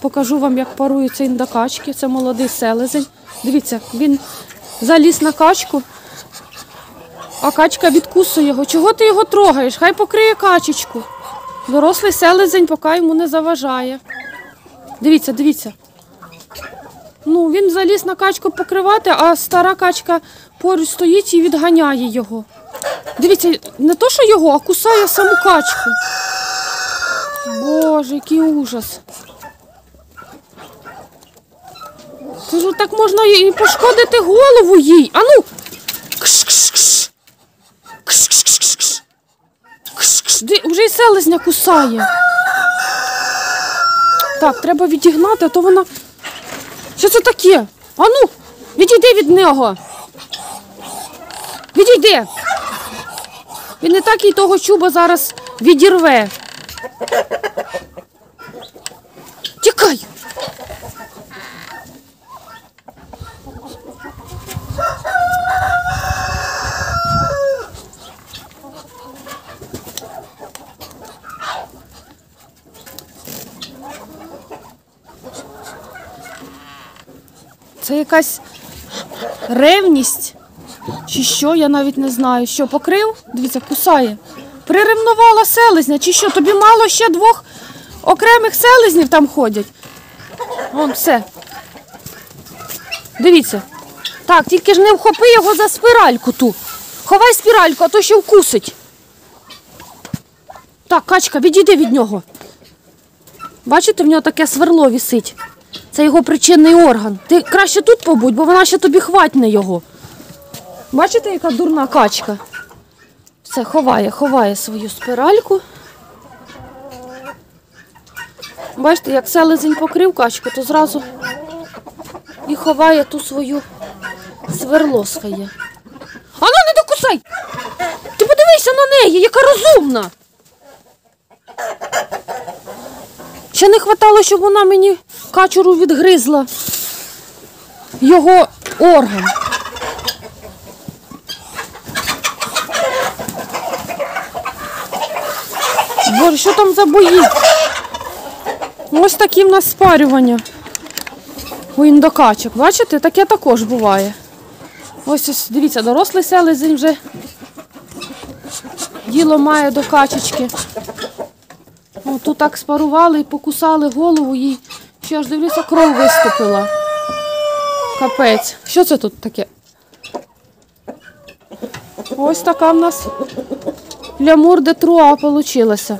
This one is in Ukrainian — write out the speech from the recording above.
покажу вам, як паруються індокачки. Це молодий селезень. Дивіться, він заліз на качку, а качка відкусує його. Чого ти його трогаєш? Хай покриє качечку. Дорослий селезень, поки йому не заважає. Дивіться, дивіться. Ну, він заліз на качку покривати, а стара качка поруч стоїть і відганяє його. Дивіться, не то, що його, а кусає саму качку. Боже, який ужас. Це ж так можна і пошкодити голову їй. Ану. Кш-кш-кш. Кш-кш-кш-кш. Кш-кш. Вже й селезня кусає. Так, треба відігнати, а то вона. Що це таке? Ану, відійди від нього. Відійди. Він не так і того чуба зараз відірве. Це якась ревність. Чи що, я навіть не знаю. Що, покрив? Дивіться, кусає. Приревнувала селезня, чи що? Тобі мало ще двох окремих селезнів там ходять. Вон все. Дивіться. Так, тільки ж не вхопи його за спіральку ту. Ховай спіральку, а то ще вкусить. Так, качка, відійди від нього. Бачите, в нього таке сверло вісить. Це його причинний орган. Ти краще тут побудь, бо вона ще тобі хватне його. Бачите, яка дурна качка? Все, ховає, ховає свою спиральку. Бачите, як селезень покрив качку, то зразу і ховає ту свою сверло своє. Ану, не докусай! Ти подивися на неї, яка розумна. Ще не хватало, щоб вона мені качуру відгризла його орган. Боже, що там за бої? Ось такі в нас спарювання у індокачок. Бачите, таке також буває. Ось ось, дивіться, дорослий селезень вже діло має до качечки. О, тут так спарували і покусали голову їй. Ще аж дивлюся, кров виступила. Капець. Що це тут таке? Ось така в нас лямур де труа получилася.